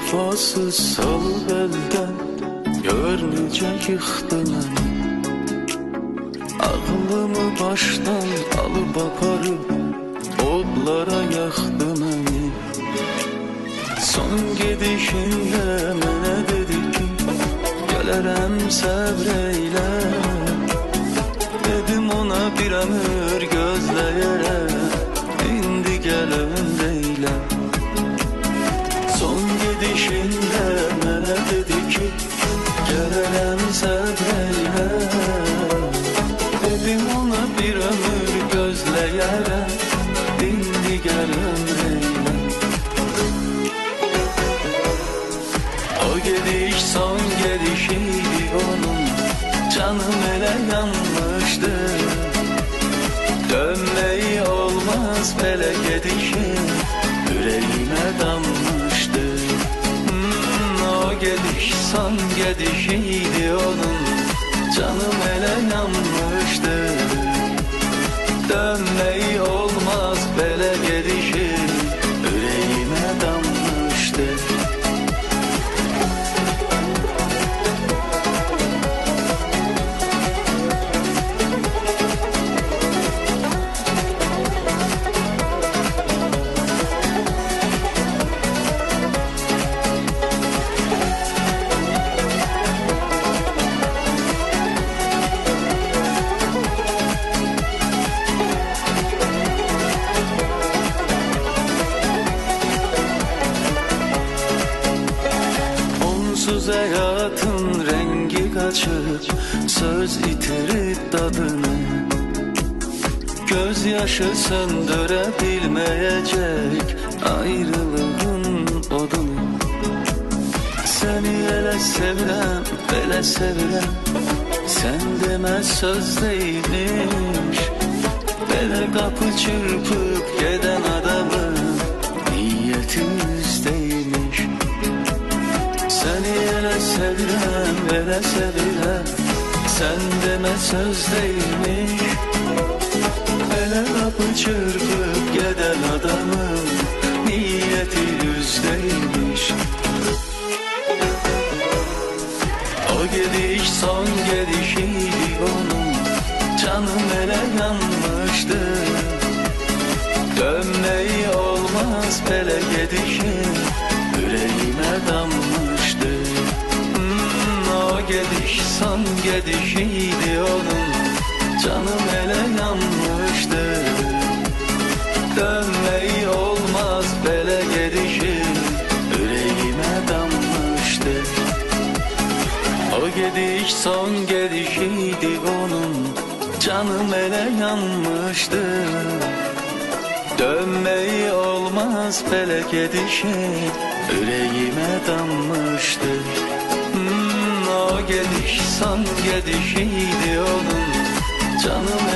vafasız salıb əldən Gör necə yıxdı məni Ağlımı başdan alıb aparıb Odlara yaxdı məni Son gedişində mənə dedi ki Gələrəm səbreylə Dedim ona bir ömür gözləyərəm gidiş son gidişiydi onun Canım ele yanmıştı. Dönmeyi olmaz böyle gidişi Yüreğime dammıştı. Hmm, O gidiş son gidişiydi onun Canım ele yanmıştı. Dönmeyi hayatın rengi kaçıp Söz itirir tadını. Gözyaşı söndürebilmeyecek Ayrılığın odunu. Seni ele sevirem, ele sevirem Sen deme söz değilmiş. Bele kapı çırpıp giden adamın ele sevirem Sen deme söz değilmiş Ele kapı çırpıp giden adamın Niyeti yüzdeymiş O gidiş son gidişiydi onun. Canım ele yanmıştı. Dönmeyi olmaz bele gidişi Yüreğime O gidiş son gidişiydi onun Canım ele yanmıştı Dönmeyi olmaz bele gidişi Yüreğime dammıştı O gidiş son gidişiydi onun Canım ele yanmıştı Dönmeyi olmaz felek edişi Yüreğime dammıştı hmm, O gidiş son gidişiydi onun Canım